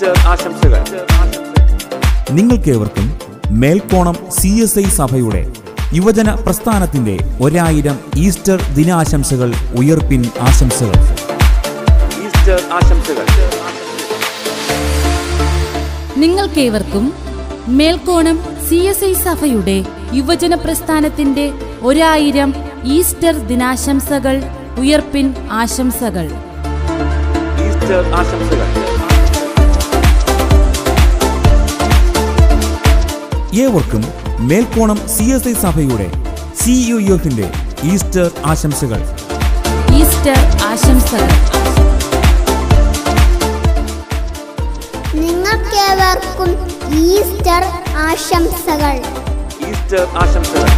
Easter ആശംസകൾ നിങ്ങൾക്കേവർക്കും മേൽക്കോണം C S I സഭയുടെ യുവജന പ്രസ്ഥാനത്തിന്റെ ഒരായിരം ഈസ്റ്റർ ദിനാശംസകൾ ഉയർപ്പിൻ ആശംസകൾ. ഈസ്റ്റർ ആശംസകൾ നിങ്ങൾക്കേവർക്കും മേൽക്കോണം സി എസ് ഐ സഭയുടെ യുവജന പ്രസ്ഥാനത്തിന്റെ ഒരായിരം ഈസ്റ്റർ ദിനാശംസകൾ ഉയർപ്പിൻ ആശംസകൾ. ഈസ്റ്റർ ആശംസകൾ. ഏവർക്കും മേൽക്കോണം സി എസ് ഐ സഭയുടെ സി യു എഫിന്റെ ഈസ്റ്റർ ആശംസകൾ. ഈസ്റ്റർ ആശംസകൾ. നിങ്ങൾക്കേവർക്കും ഈസ്റ്റർ ആശംസകൾ. ഈസ്റ്റർ ആശംസകൾ.